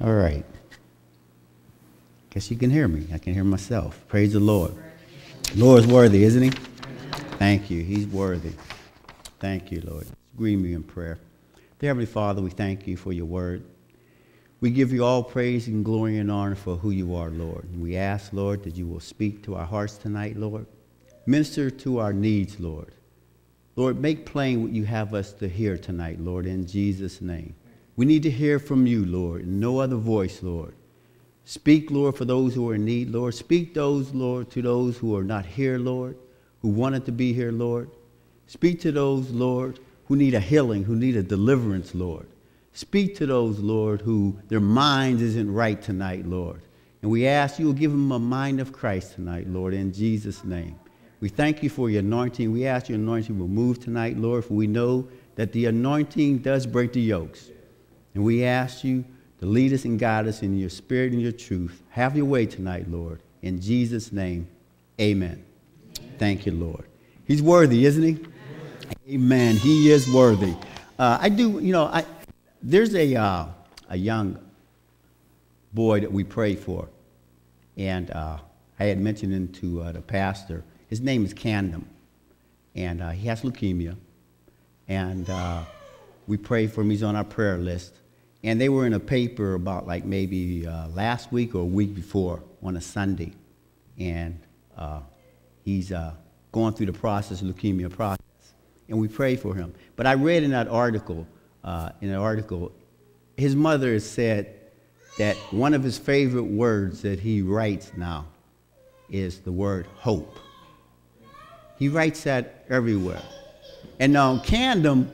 All right. Guess you can hear me. I can hear myself. Praise the Lord. Lord is worthy, isn't he? Thank you. He's worthy. Thank you, Lord. Agree me in prayer. Dear Heavenly Father, we thank you for your word. We give you all praise and glory and honor for who you are, Lord. And we ask, Lord, that you will speak to our hearts tonight, Lord. Minister to our needs, Lord. Lord, make plain what you have us to hear tonight, Lord, in Jesus' name. We need to hear from you, Lord, no other voice, Lord. Speak, Lord, for those who are in need, Lord. Speak those, Lord, to those who are not here, Lord, who wanted to be here, Lord. Speak to those, Lord, who need a healing, who need a deliverance, Lord. Speak to those, Lord, who their mind isn't right tonight, Lord. And we ask you will give them a mind of Christ tonight, Lord, in Jesus' name. We thank you for your anointing. We ask your anointing will move tonight, Lord, for we know that the anointing does break the yokes. And we ask you to lead us and guide us in your spirit and your truth. Have your way tonight, Lord. In Jesus' name, amen. amen. Thank you, Lord. He's worthy, isn't he? Amen. He is worthy. Uh, I do, you know, I, there's a, uh, a young boy that we pray for. And uh, I had mentioned him to uh, the pastor. His name is Camden. And uh, he has leukemia. And uh, we pray for him. He's on our prayer list. And they were in a paper about like maybe uh, last week or a week before on a Sunday. And uh, he's uh, going through the process, leukemia process. And we pray for him. But I read in that article, uh, in an article, his mother said that one of his favorite words that he writes now is the word hope. He writes that everywhere. And now, Camden,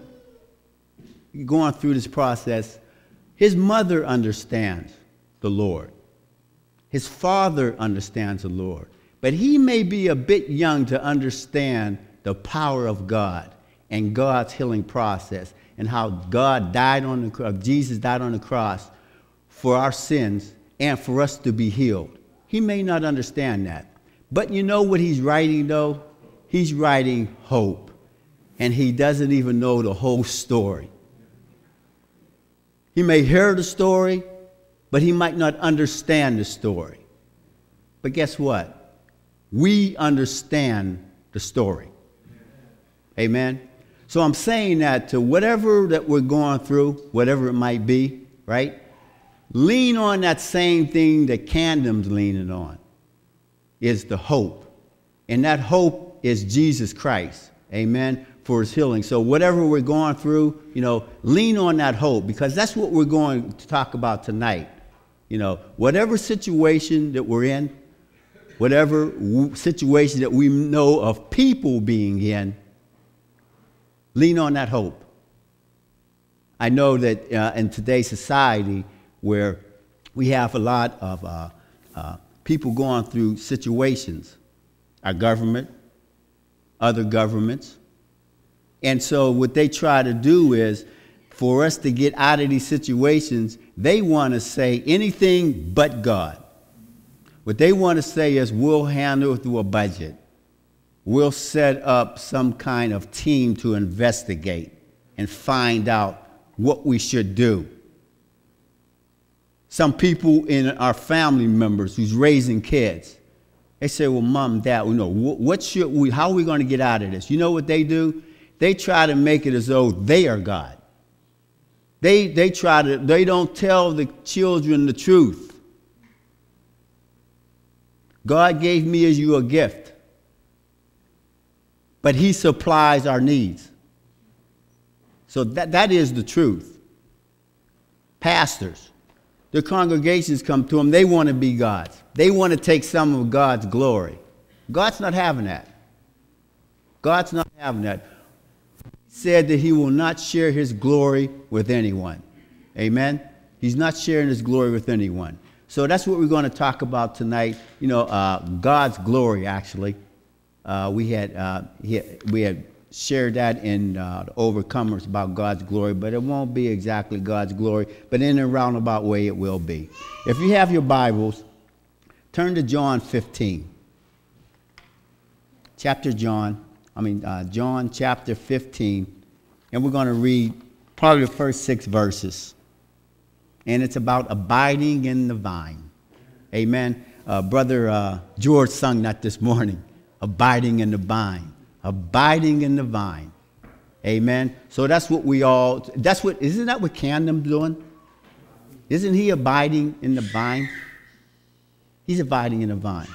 going through this process, his mother understands the Lord. His father understands the Lord. But he may be a bit young to understand the power of God and God's healing process and how God died on the Jesus died on the cross for our sins and for us to be healed. He may not understand that. But you know what he's writing though? He's writing hope. And he doesn't even know the whole story. He may hear the story, but he might not understand the story. But guess what? We understand the story. Amen? So I'm saying that to whatever that we're going through, whatever it might be, right? Lean on that same thing that Camden's leaning on, is the hope. And that hope is Jesus Christ. Amen for his healing. So whatever we're going through, you know, lean on that hope because that's what we're going to talk about tonight. You know, whatever situation that we're in, whatever situation that we know of people being in, lean on that hope. I know that uh, in today's society where we have a lot of uh, uh, people going through situations, our government, other governments, and so what they try to do is for us to get out of these situations, they want to say anything but God. What they want to say is we'll handle it through a budget. We'll set up some kind of team to investigate and find out what we should do. Some people in our family members who's raising kids, they say, well, mom, dad, you know, what should we, how are we going to get out of this? You know what they do? They try to make it as though they are God. They, they try to, they don't tell the children the truth. God gave me as you a gift, but He supplies our needs. So that, that is the truth. Pastors, the congregations come to them, they want to be God's. They want to take some of God's glory. God's not having that. God's not having that said that he will not share his glory with anyone. Amen? He's not sharing his glory with anyone. So that's what we're going to talk about tonight. You know, uh, God's glory, actually. Uh, we, had, uh, we had shared that in uh, the Overcomers about God's glory, but it won't be exactly God's glory, but in a roundabout way it will be. If you have your Bibles, turn to John 15. Chapter John I mean, uh, John chapter 15, and we're going to read probably the first six verses. and it's about abiding in the vine. Amen. Uh, Brother uh, George sung that this morning abiding in the vine. Abiding in the vine. Amen. So that's what we all, that's what, isn't that what Camden's doing? Isn't he abiding in the vine? He's abiding in the vine.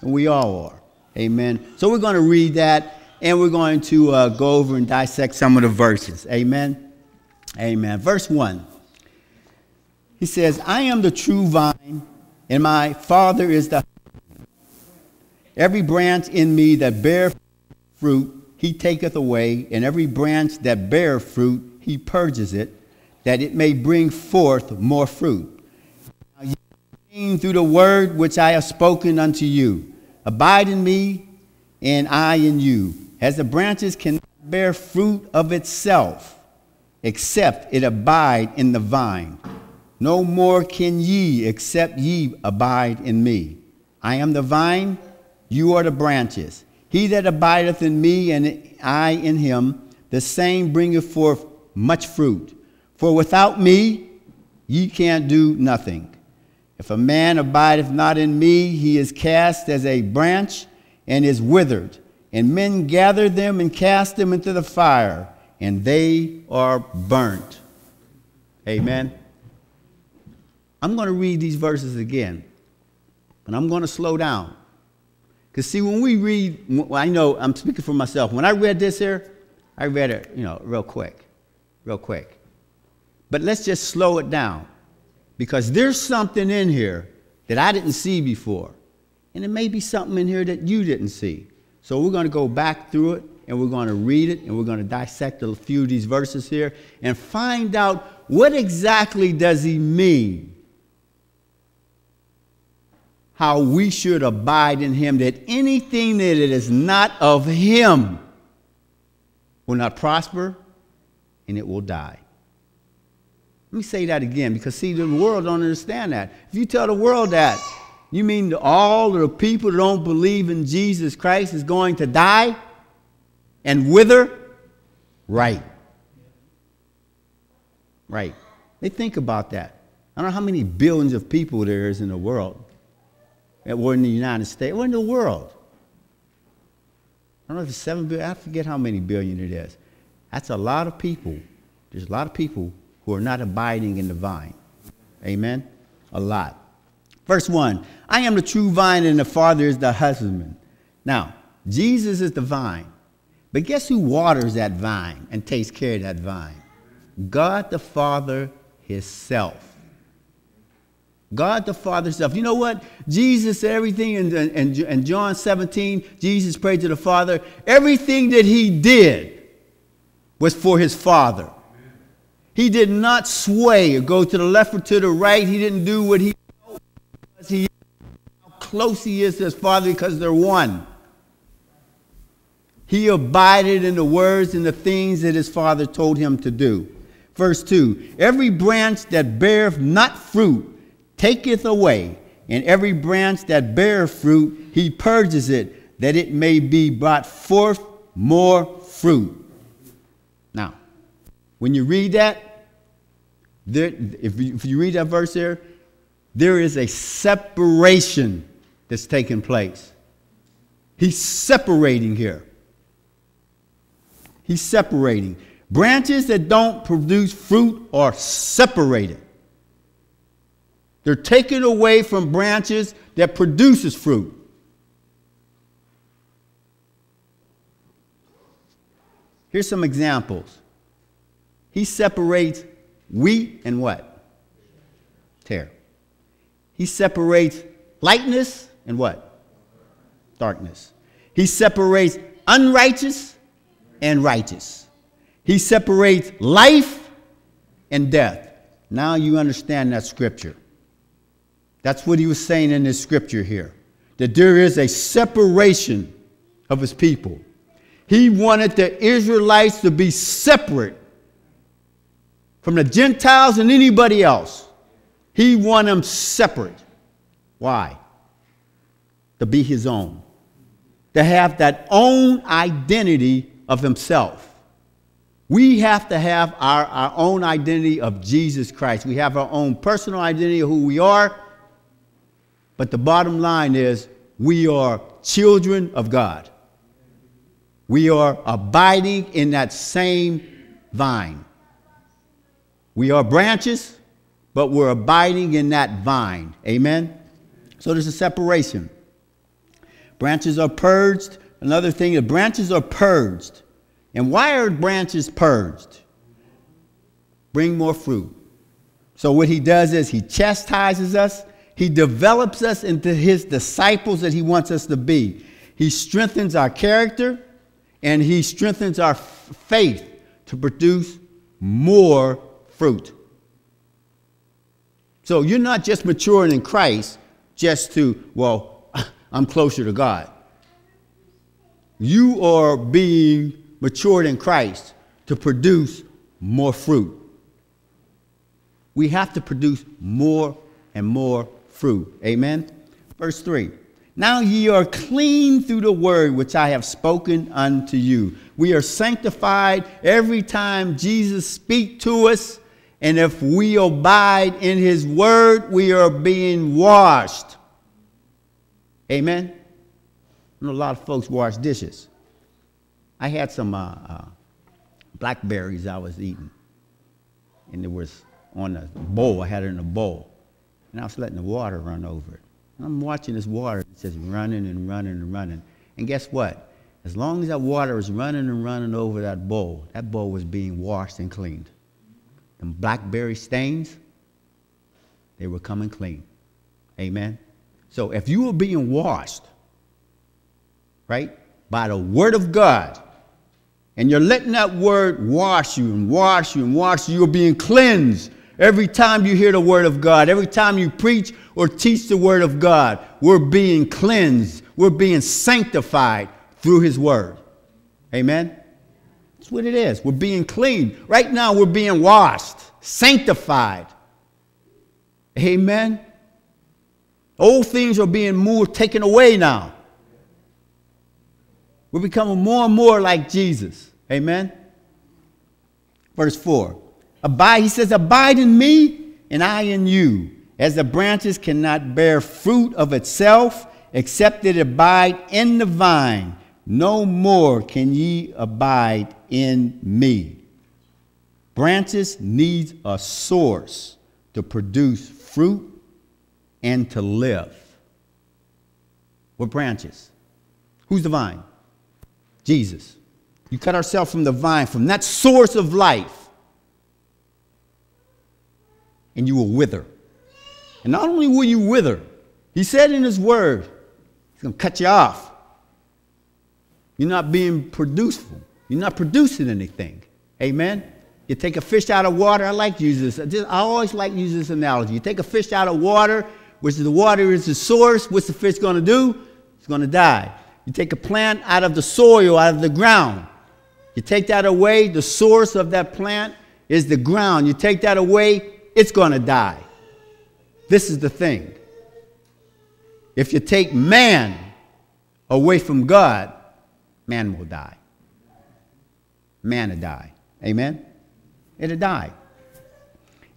And we all are. Amen. So we're going to read that and we're going to uh, go over and dissect some of the verses. Amen. Amen. Verse 1. He says, I am the true vine, and my Father is the. Every branch in me that bear fruit, he taketh away, and every branch that bear fruit, he purges it, that it may bring forth more fruit. Now, you through the word which I have spoken unto you. Abide in me, and I in you. As the branches cannot bear fruit of itself, except it abide in the vine. No more can ye, except ye abide in me. I am the vine, you are the branches. He that abideth in me, and I in him, the same bringeth forth much fruit. For without me, ye can't do nothing. If a man abideth not in me, he is cast as a branch and is withered. And men gather them and cast them into the fire, and they are burnt. Amen. I'm going to read these verses again, but I'm going to slow down. Because, see, when we read, I know I'm speaking for myself. When I read this here, I read it, you know, real quick, real quick. But let's just slow it down because there's something in here that I didn't see before. And it may be something in here that you didn't see. So we're going to go back through it and we're going to read it and we're going to dissect a few of these verses here and find out what exactly does he mean how we should abide in him that anything that is not of him will not prosper and it will die let me say that again because, see, the world don't understand that. If you tell the world that, you mean all the people that don't believe in Jesus Christ is going to die and wither? Right. Right. They think about that. I don't know how many billions of people there is in the world. Or in the United States, or in the world. I don't know if it's seven billion, I forget how many billion it is. That's a lot of people. There's a lot of people who are not abiding in the vine. Amen? A lot. Verse 1 I am the true vine, and the Father is the husbandman. Now, Jesus is the vine. But guess who waters that vine and takes care of that vine? God the Father Himself. God the Father Himself. You know what? Jesus everything in, in, in John 17, Jesus prayed to the Father. Everything that He did was for His Father. He did not sway or go to the left or to the right. He didn't do what he he how close he is to his father because they're one. He abided in the words and the things that his father told him to do. Verse 2 Every branch that beareth not fruit taketh away, and every branch that beareth fruit he purges it, that it may be brought forth more fruit. Now, when you read that, there, if, you, if you read that verse there, there is a separation that's taking place. He's separating here. He's separating. Branches that don't produce fruit are separated. They're taken away from branches that produces fruit. Here's some examples. He separates wheat and what? Tare. He separates lightness and what? Darkness. He separates unrighteous and righteous. He separates life and death. Now you understand that scripture. That's what he was saying in this scripture here. That there is a separation of his people. He wanted the Israelites to be separate from the Gentiles and anybody else. He wanted them separate. Why? To be his own. To have that own identity of himself. We have to have our, our own identity of Jesus Christ. We have our own personal identity of who we are. But the bottom line is we are children of God. We are abiding in that same vine. We are branches, but we're abiding in that vine. Amen? So there's a separation. Branches are purged. Another thing, the branches are purged. And why are branches purged? Bring more fruit. So what he does is he chastises us, he develops us into his disciples that he wants us to be. He strengthens our character and he strengthens our faith to produce more fruit. So you're not just maturing in Christ just to, well, I'm closer to God. You are being matured in Christ to produce more fruit. We have to produce more and more fruit. Amen? Verse 3 Now ye are clean through the word which I have spoken unto you. We are sanctified every time Jesus speaks to us and if we abide in his word, we are being washed. Amen? A lot of folks wash dishes. I had some uh, uh, blackberries I was eating, and it was on a bowl. I had it in a bowl, and I was letting the water run over it. And I'm watching this water, it's just running and running and running. And guess what? As long as that water was running and running over that bowl, that bowl was being washed and cleaned them blackberry stains, they were coming clean. Amen. So if you are being washed, right, by the word of God, and you're letting that word wash you and wash you and wash you, you're being cleansed every time you hear the word of God, every time you preach or teach the word of God, we're being cleansed, we're being sanctified through his word. Amen. That's what it is. We're being clean. Right now, we're being washed, sanctified. Amen. Old things are being moved, taken away now. We're becoming more and more like Jesus. Amen. Verse 4. Abide, he says, Abide in me, and I in you. As the branches cannot bear fruit of itself, except it abide in the vine no more can ye abide in me. Branches need a source to produce fruit and to live. What branches? Who's the vine? Jesus. You cut ourselves from the vine, from that source of life, and you will wither. And not only will you wither, he said in his word, he's going to cut you off. You're not being produceful. You're not producing anything. Amen? You take a fish out of water. I like to use this. I always like to use this analogy. You take a fish out of water, which the water is the source. What's the fish going to do? It's going to die. You take a plant out of the soil, out of the ground. You take that away, the source of that plant is the ground. You take that away, it's going to die. This is the thing. If you take man away from God, man will die. Man will die. Amen? It'll die.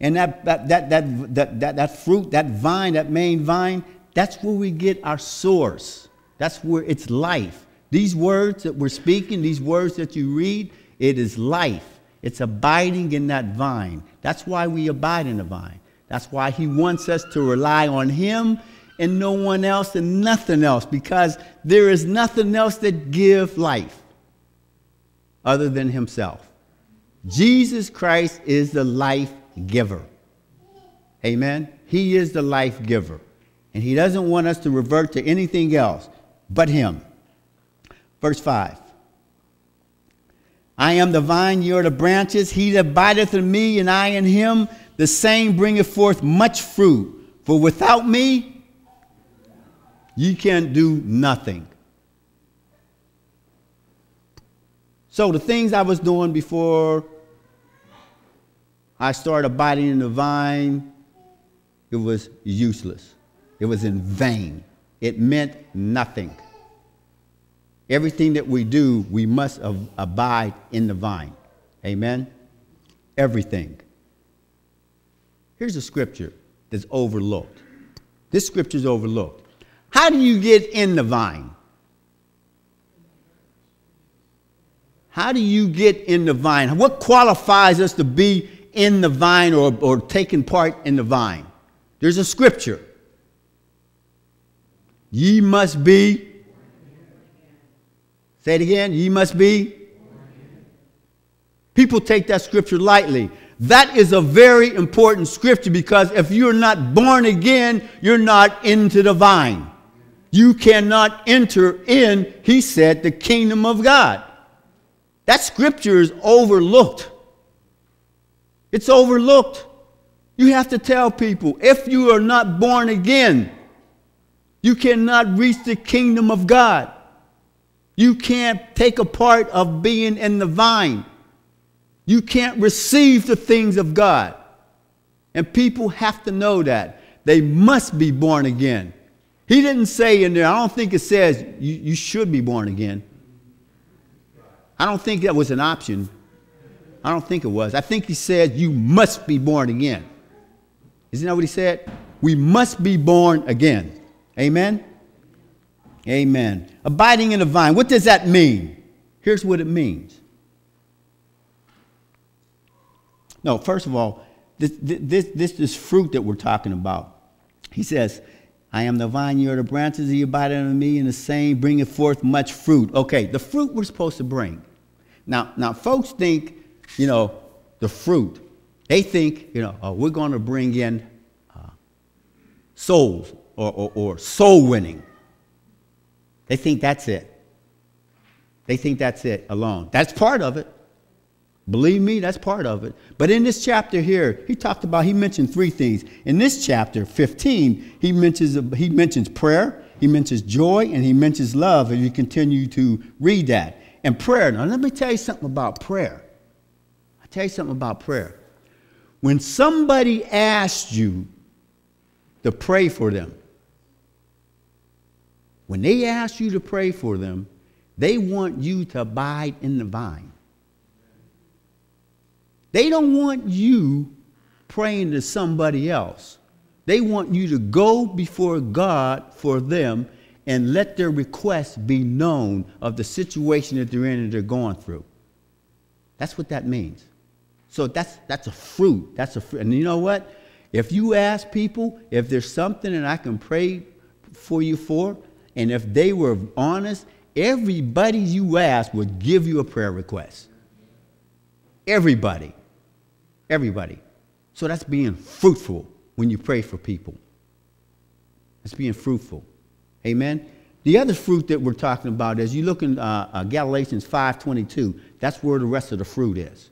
And that, that, that, that, that, that, that fruit, that vine, that main vine, that's where we get our source. That's where it's life. These words that we're speaking, these words that you read, it is life. It's abiding in that vine. That's why we abide in the vine. That's why he wants us to rely on him and no one else and nothing else because there is nothing else that give life other than himself. Jesus Christ is the life giver. Amen. He is the life giver. And he doesn't want us to revert to anything else but him. Verse 5. I am the vine, you are the branches. He that abideth in me, and I in him, the same bringeth forth much fruit. For without me, Ye can't do nothing. So the things I was doing before I started abiding in the vine, it was useless. It was in vain. It meant nothing. Everything that we do, we must abide in the vine. Amen? Everything. Here's a scripture that's overlooked. This scripture is overlooked. How do you get in the vine? How do you get in the vine? What qualifies us to be in the vine or, or taking part in the vine? There's a scripture. Ye must be. Say it again. Ye must be. People take that scripture lightly. That is a very important scripture because if you're not born again, you're not into the vine. You cannot enter in, he said, the kingdom of God. That scripture is overlooked. It's overlooked. You have to tell people if you are not born again, you cannot reach the kingdom of God. You can't take a part of being in the vine. You can't receive the things of God. And people have to know that. They must be born again. He didn't say in there, I don't think it says you, you should be born again. I don't think that was an option. I don't think it was. I think he said you must be born again. Isn't that what he said? We must be born again. Amen? Amen. Abiding in the vine. What does that mean? Here's what it means No, first of all, this, this, this, this fruit that we're talking about. He says, I am the vine, you are the branches, you abide in me, and the same bringeth forth much fruit. Okay, the fruit we're supposed to bring. Now, now folks think, you know, the fruit. They think, you know, oh, we're going to bring in uh, souls or, or, or soul winning. They think that's it. They think that's it alone. That's part of it. Believe me, that's part of it. But in this chapter here, he talked about, he mentioned three things. In this chapter, 15, he mentions, he mentions prayer, he mentions joy, and he mentions love, and you continue to read that. And prayer, now let me tell you something about prayer. I'll tell you something about prayer. When somebody asks you to pray for them, when they ask you to pray for them, they want you to abide in the vine. They don't want you praying to somebody else. They want you to go before God for them and let their requests be known of the situation that they're in and they're going through. That's what that means. So that's, that's a fruit. That's a fruit. And you know what? If you ask people if there's something that I can pray for you for, and if they were honest, everybody you ask would give you a prayer request. Everybody. Everybody. So that's being fruitful when you pray for people. That's being fruitful. Amen. The other fruit that we're talking about is you look in uh, uh, Galatians 5:22. That's where the rest of the fruit is.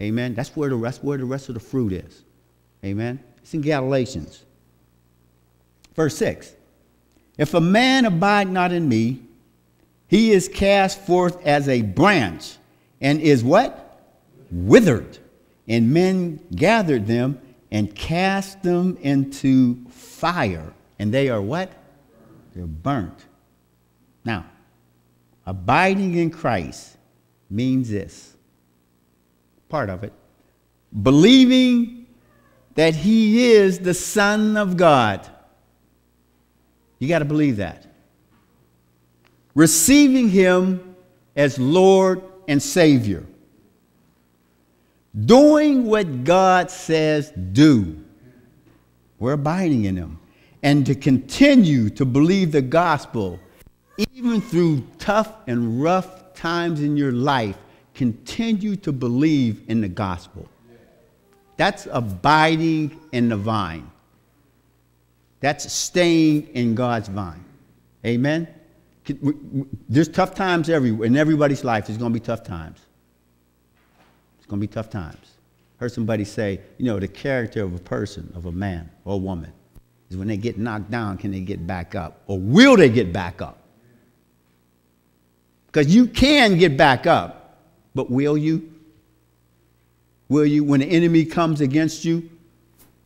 Amen. That's where the rest where the rest of the fruit is. Amen. It's in Galatians. Verse 6. If a man abide not in me, he is cast forth as a branch and is what? Withered, and men gathered them and cast them into fire. And they are what? They're burnt. Now, abiding in Christ means this part of it believing that He is the Son of God. You got to believe that. Receiving Him as Lord and Savior. Doing what God says do. We're abiding in Him. And to continue to believe the gospel, even through tough and rough times in your life, continue to believe in the gospel. That's abiding in the vine. That's staying in God's vine. Amen? There's tough times everywhere. In everybody's life, there's going to be tough times going to be tough times. Heard somebody say, you know, the character of a person, of a man or a woman, is when they get knocked down, can they get back up? Or will they get back up? Because you can get back up, but will you? Will you, when the enemy comes against you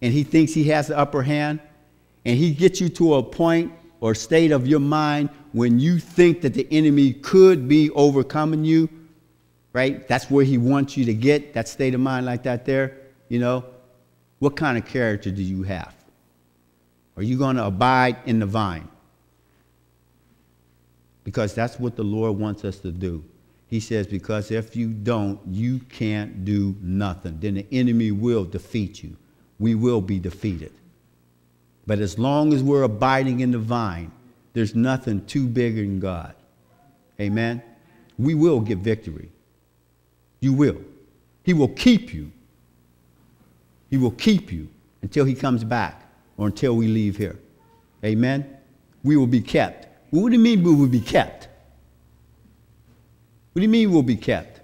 and he thinks he has the upper hand, and he gets you to a point or state of your mind when you think that the enemy could be overcoming you, right? That's where he wants you to get, that state of mind like that there, you know. What kind of character do you have? Are you going to abide in the vine? Because that's what the Lord wants us to do. He says, because if you don't, you can't do nothing. Then the enemy will defeat you. We will be defeated. But as long as we're abiding in the vine, there's nothing too big in God. Amen? We will get victory. You will. He will keep you. He will keep you until he comes back or until we leave here. Amen? We will be kept. What do you mean we will be kept? What do you mean we'll be kept?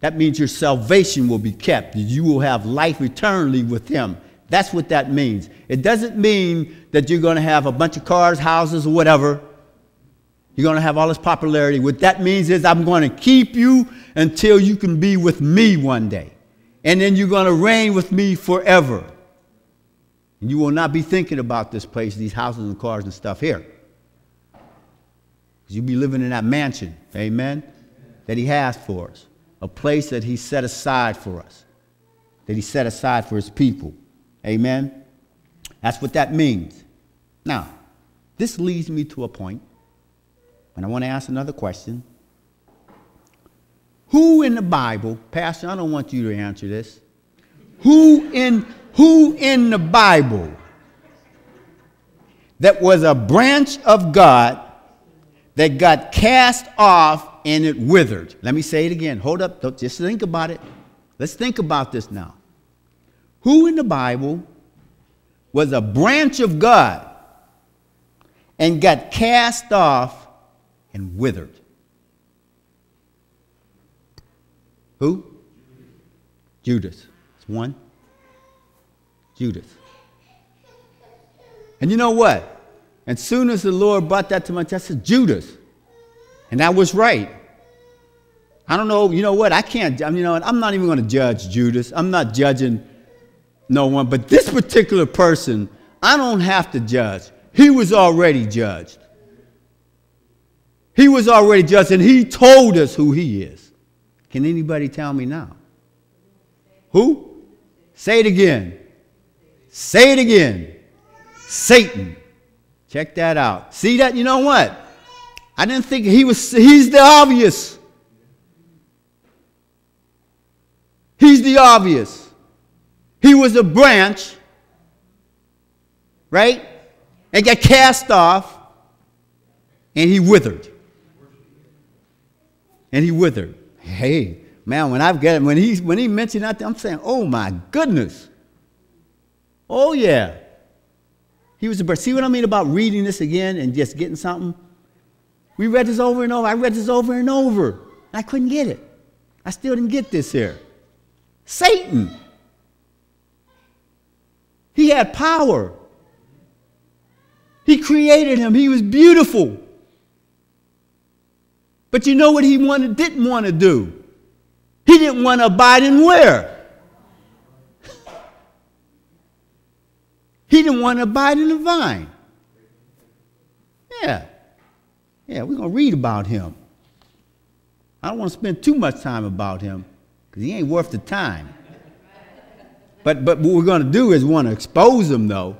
That means your salvation will be kept. You will have life eternally with him. That's what that means. It doesn't mean that you're going to have a bunch of cars, houses, or whatever. You're going to have all this popularity. What that means is I'm going to keep you until you can be with me one day. And then you're going to reign with me forever. And you will not be thinking about this place, these houses and cars and stuff here. You'll be living in that mansion, amen, that He has for us. A place that He set aside for us, that He set aside for His people. Amen. That's what that means. Now, this leads me to a point, and I want to ask another question. Who in the Bible, Pastor, I don't want you to answer this. Who in who in the Bible that was a branch of God that got cast off and it withered? Let me say it again. Hold up. Don't, just think about it. Let's think about this now. Who in the Bible was a branch of God and got cast off and withered? Who? Judas. It's one. Judas. And you know what? As soon as the Lord brought that to my attention, I said, Judas. And that was right. I don't know, you know what? I can't, you know, I'm not even going to judge Judas. I'm not judging no one, but this particular person, I don't have to judge. He was already judged. He was already judged, and he told us who he is. Can anybody tell me now? Who? Say it again. Say it again. Satan. Check that out. See that? You know what? I didn't think he was, he's the obvious. He's the obvious. He was a branch, right? And got cast off, and he withered. And he withered. Hey, man, when I've got when he when he mentioned that, I'm saying, oh my goodness. Oh, yeah. He was a See what I mean about reading this again and just getting something? We read this over and over. I read this over and over. And I couldn't get it. I still didn't get this here. Satan. He had power. He created him. He was beautiful. But you know what he wanted, didn't want to do? He didn't want to abide in where? He didn't want to abide in the vine. Yeah. Yeah, we're going to read about him. I don't want to spend too much time about him because he ain't worth the time. But, but what we're going to do is want to expose him, though.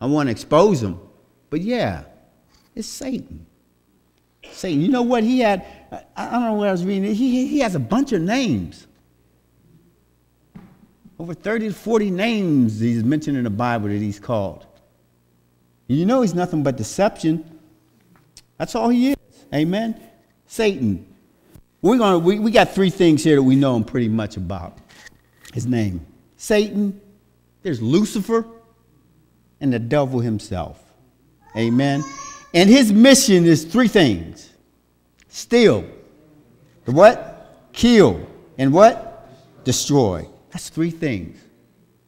I want to expose him. But yeah, it's Satan. Satan. You know what? He had, I don't know what I was reading. He, he has a bunch of names. Over 30 to 40 names he's mentioned in the Bible that he's called. You know he's nothing but deception. That's all he is. Amen. Satan. We're gonna, we, we got three things here that we know him pretty much about. His name. Satan, there's Lucifer, and the devil himself. Amen. And his mission is three things. Steal. What? Kill. And what? Destroy. That's three things.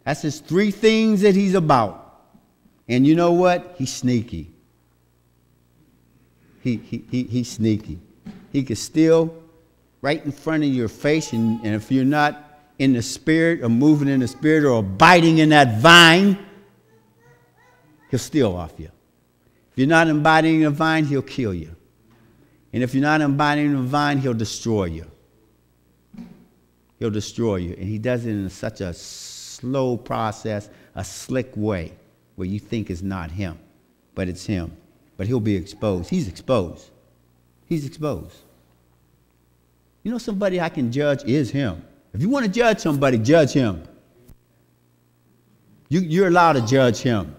That's his three things that he's about. And you know what? He's sneaky. He, he, he, he's sneaky. He can steal right in front of your face, and, and if you're not in the spirit or moving in the spirit or abiding in that vine, he'll steal off you. You're not in the vine, he'll kill you. And if you're not in the vine, he'll destroy you. he'll destroy you. And he does it in such a slow process, a slick way, where you think it's not him, but it's him. But he'll be exposed. He's exposed. He's exposed. You know, somebody I can judge is him. If you want to judge somebody, judge him. You, you're allowed to judge him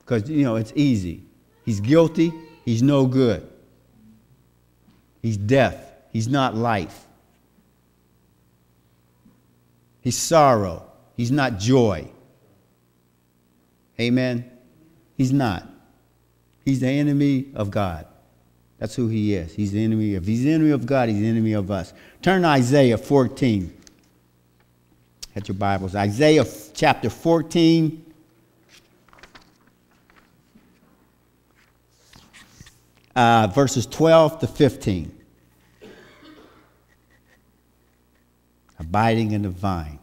because, you know, it's easy. He's guilty, he's no good. He's death, he's not life. He's sorrow, he's not joy. Amen? He's not. He's the enemy of God. That's who he is. He's the enemy. If he's the enemy of God, he's the enemy of us. Turn to Isaiah 14. At your Bibles. Isaiah chapter 14. Uh, verses 12 to 15. Abiding in the vine.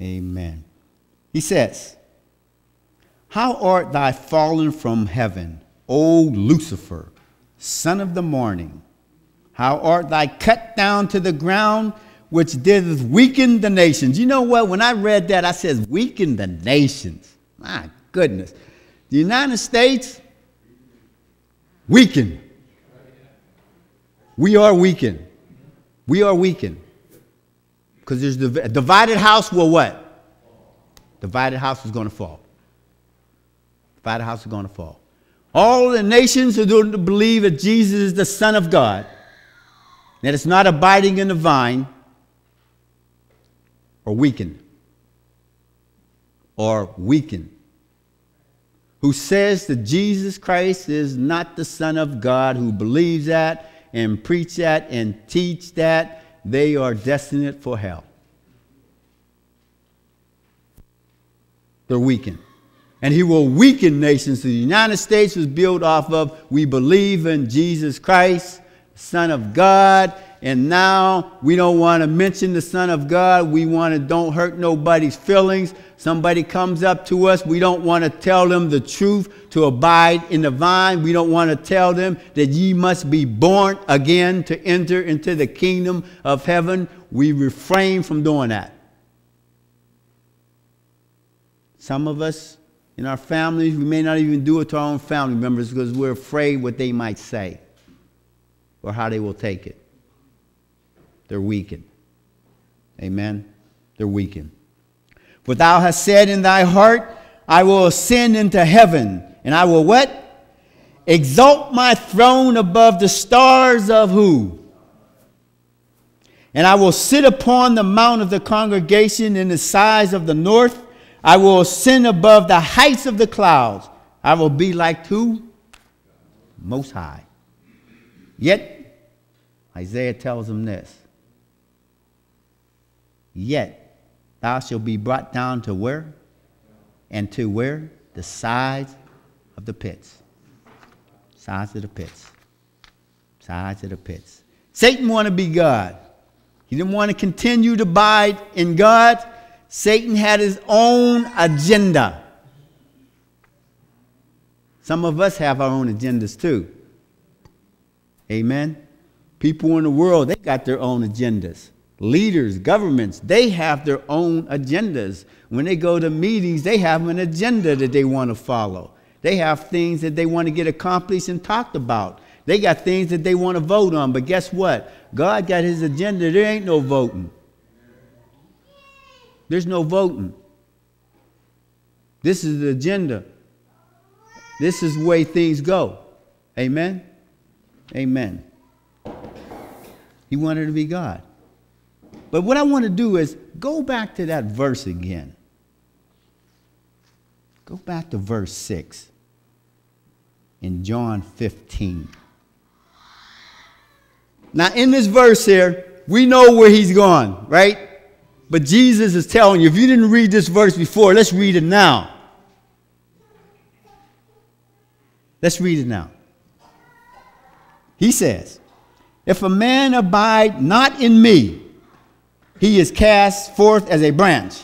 Amen. He says, How art thou fallen from heaven, O Lucifer, son of the morning? How art thou cut down to the ground, which didst weaken the nations? You know what? When I read that, I said, Weaken the nations. My goodness. The United States, weakened. We are weakened. We are weakened. Because there's a divided house will what? Divided house is going to fall. Divided house is going to fall. All the nations who don't believe that Jesus is the Son of God, that it's not abiding in the vine, or weakened. Or weakened. Who says that Jesus Christ is not the Son of God, who believes that and preach that and teach that, they are destined for hell. They're weakened. And he will weaken nations. The United States was built off of we believe in Jesus Christ, Son of God, and now we don't want to mention the Son of God. We want to don't hurt nobody's feelings. Somebody comes up to us, we don't want to tell them the truth to abide in the vine. We don't want to tell them that ye must be born again to enter into the kingdom of heaven. We refrain from doing that. Some of us in our families, we may not even do it to our own family members because we're afraid what they might say or how they will take it. They're weakened. Amen? They're weakened. For thou hast said in thy heart, I will ascend into heaven, and I will what? Exalt my throne above the stars of who? And I will sit upon the mount of the congregation in the sides of the north. I will ascend above the heights of the clouds. I will be like who? Most High. Yet, Isaiah tells him this Yet thou shalt be brought down to where? And to where? The sides of the pits. Sides of the pits. Sides of the pits. Satan wanted to be God. He didn't want to continue to abide in God. Satan had his own agenda. Some of us have our own agendas too. Amen. People in the world, they got their own agendas leaders, governments, they have their own agendas. When they go to meetings, they have an agenda that they want to follow. They have things that they want to get accomplished and talked about. They got things that they want to vote on. But guess what? God got his agenda. There ain't no voting. There's no voting. This is the agenda. This is the way things go. Amen? Amen. He wanted to be God. But what I want to do is go back to that verse again. Go back to verse 6 in John 15. Now, in this verse here, we know where he's gone, right? But Jesus is telling you, if you didn't read this verse before, let's read it now. Let's read it now. He says, If a man abide not in me, he is cast forth as a branch,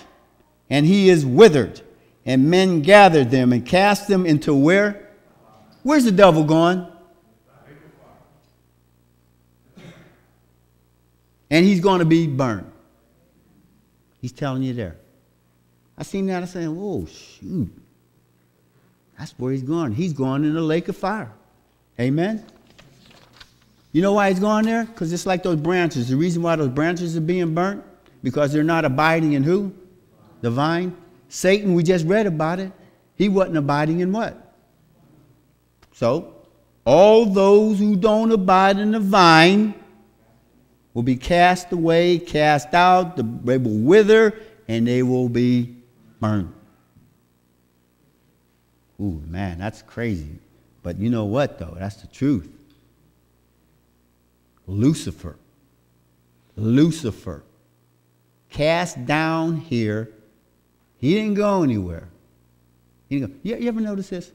and he is withered. And men gathered them and cast them into where? Where's the devil going? and he's going to be burned. He's telling you there. I seen that. I said, whoa, shoot, that's where he's going. He's going in the lake of fire." Amen. You know why he's going there? Because it's like those branches. The reason why those branches are being burnt because they're not abiding in who? The vine. Satan. We just read about it. He wasn't abiding in what? So, all those who don't abide in the vine will be cast away, cast out, they will wither, and they will be burned. Ooh, man, that's crazy. But you know what, though? That's the truth. Lucifer. Lucifer. Cast down here. He didn't go anywhere. He didn't go. You, you ever notice this?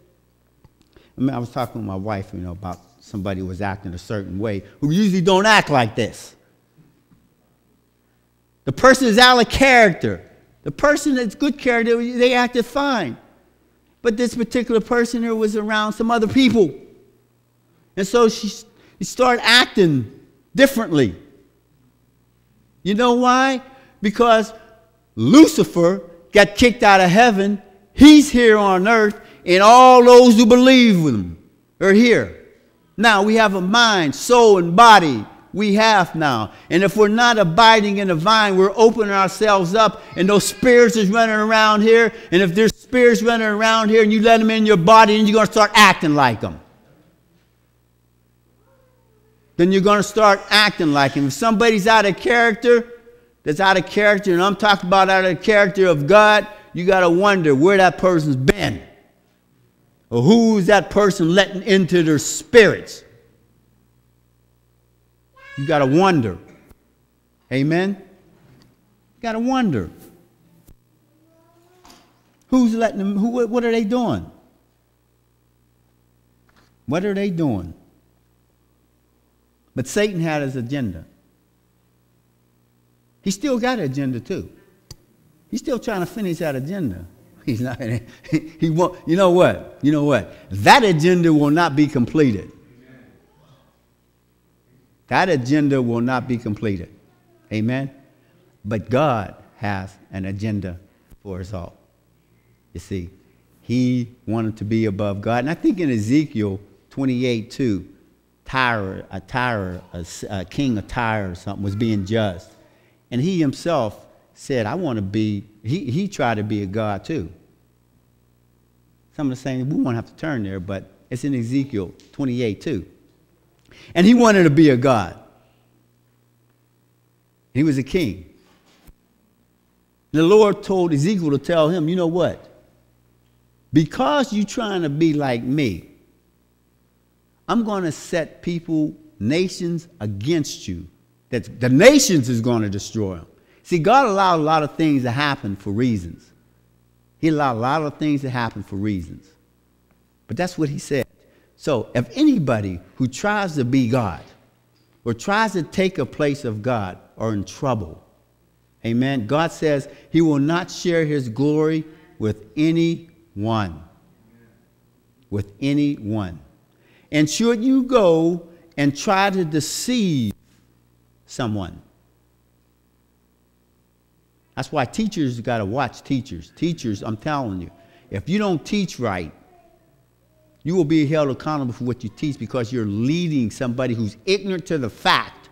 I, mean, I was talking with my wife, you know, about somebody who was acting a certain way who usually don't act like this. The person is out of character. The person that's good character, they acted fine. But this particular person here was around some other people. And so she, she started acting differently. You know why? Because Lucifer got kicked out of heaven. He's here on earth, and all those who believe with him are here. Now we have a mind, soul, and body we have now. And if we're not abiding in the vine, we're opening ourselves up, and those spirits is running around here. And if there's spirits running around here and you let them in your body, and you're going to start acting like them. Then you're going to start acting like them. If somebody's out of character, that's out of character, and I'm talking about out of character of God, you got to wonder where that person's been. Or who's that person letting into their spirits. You got to wonder. Amen? You got to wonder. Who's letting them, who, what are they doing? What are they doing? But Satan had his agenda. He still got an agenda too. He's still trying to finish that agenda. He's not, he, he won't, you know what? You know what? That agenda will not be completed that agenda will not be completed. Amen? But God has an agenda for us all. You see, He wanted to be above God. And I think in Ezekiel 28 2, Tyre, a Tyre, a, a king of Tyre or something, was being judged. And he himself said, I want to be, he, he tried to be a God too. Some of the saying, we won't have to turn there, but it's in Ezekiel 28 too. And he wanted to be a God. He was a king. The Lord told Ezekiel to tell him, you know what? Because you're trying to be like me, I'm going to set people, nations against you. That the nations is going to destroy them. See, God allowed a lot of things to happen for reasons. He allowed a lot of things to happen for reasons. But that's what he said. So if anybody who tries to be God or tries to take a place of God are in trouble, amen, God says he will not share his glory with anyone. With anyone. And should you go and try to deceive someone, that's why teachers got to watch teachers. Teachers, I'm telling you, if you don't teach right, you will be held accountable for what you teach because you're leading somebody who's ignorant to the fact,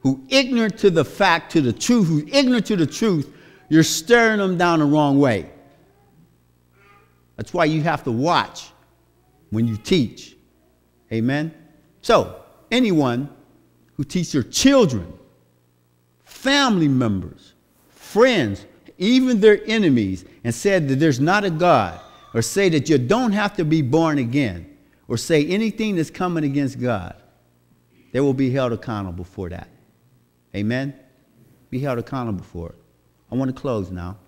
who ignorant to the fact, to the truth, who's ignorant to the truth, you're stirring them down the wrong way. That's why you have to watch when you teach. Amen? So, anyone who teaches their children, family members, friends, even their enemies, and said that there's not a God, or say that you don't have to be born again, or say anything that's coming against God, they will be held accountable for that. Amen? Be held accountable for it. I want to close now.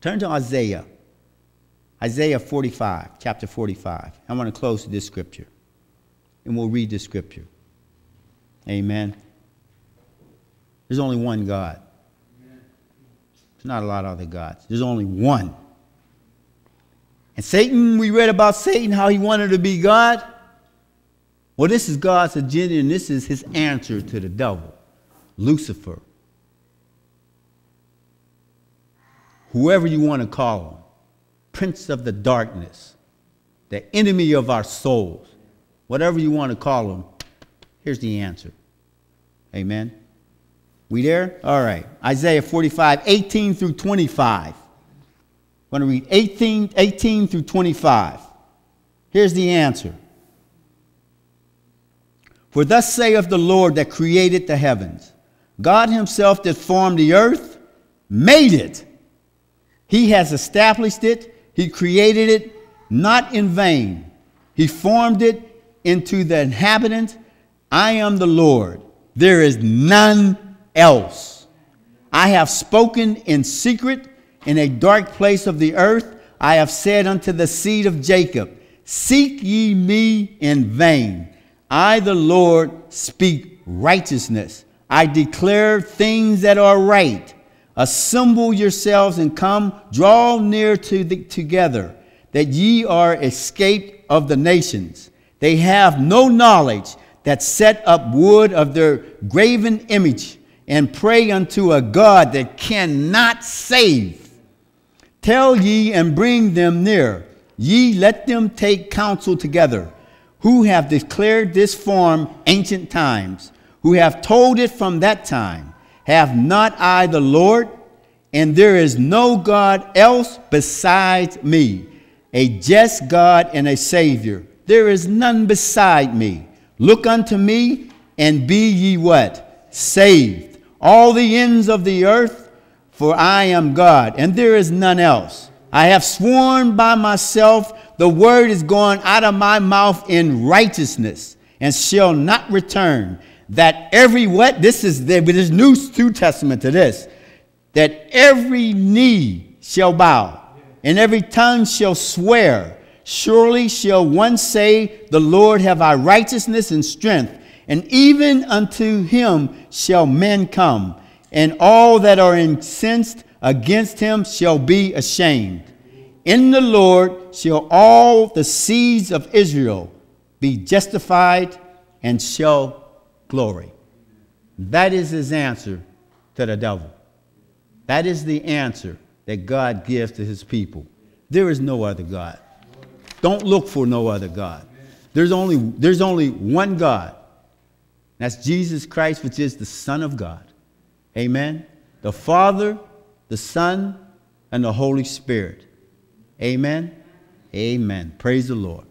Turn to Isaiah. Isaiah 45, chapter 45. I want to close this scripture. And we'll read this scripture. Amen. There's only one God. There's not a lot of other gods. There's only one. And Satan, we read about Satan, how he wanted to be God. Well, this is God's agenda, and this is his answer to the devil. Lucifer, whoever you want to call him, prince of the darkness, the enemy of our souls, whatever you want to call him, here's the answer. Amen. We there? All right. Isaiah 45, 18 through 25. I'm going to read 18, 18 through 25. Here's the answer. For thus saith the Lord that created the heavens, God himself that formed the earth, made it. He has established it, he created it not in vain. He formed it into the inhabitant. I am the Lord. There is none else. I have spoken in secret in a dark place of the earth. I have said unto the seed of Jacob, Seek ye me in vain. I, the Lord, speak righteousness. I declare things that are right. Assemble yourselves and come, draw near to the, together, that ye are escaped of the nations. They have no knowledge that set up wood of their graven image and pray unto a God that cannot save. Tell ye and bring them near. Ye let them take counsel together who have declared this form ancient times, who have told it from that time. Have not I the Lord? And there is no God else besides me, a just God and a Savior. There is none beside me. Look unto me and be ye what? Saved. All the ends of the earth, for I am God, and there is none else. I have sworn by myself the word is gone out of my mouth in righteousness and shall not return. That every what? This is the, there's new New Testament to this. That every knee shall bow and every tongue shall swear. Surely shall one say, The Lord have I righteousness and strength, and even unto him shall men come, and all that are incensed against him shall be ashamed. In the Lord shall all the seeds of Israel be justified and shall glory. That is his answer to the devil. That is the answer that God gives to his people. There is no other God. Don't look for no other God. There's only, there's only one God. That's Jesus Christ, which is the Son of God. Amen. The Father, the Son, and the Holy Spirit. Amen. Amen. Praise the Lord.